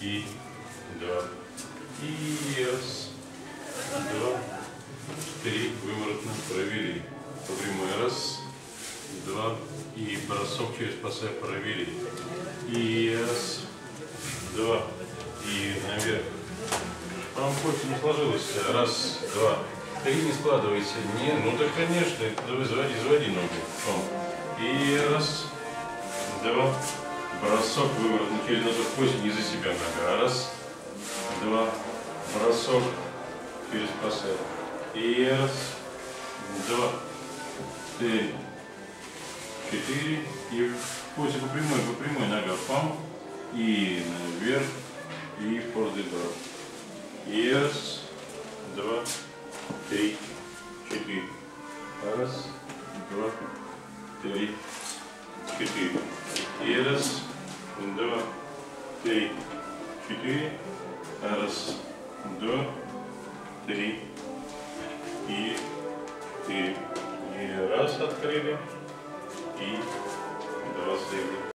и два. И раз, два, три. Выворотно провели. По прямой. Раз, два. И бросок через пассе провели. И раз, два. И наверх. Там кофе не сложилось. Раз, два, три не складывайся. Не, ну да конечно. Давай заводи, заводи ноги. И раз, два. Бросок выворотный через носок пояс, не за себя нога. Раз, два. Бросок через пассе. И раз, два, три, четыре. И в поясе по прямой, по прямой нога. Пам. И наверх. И подыграл. И раз, два, три, четыре. Раз, два, три, четыре. И раз, два, три, четыре. Раз, два, три и четыре. И раз открыли. И два слегли.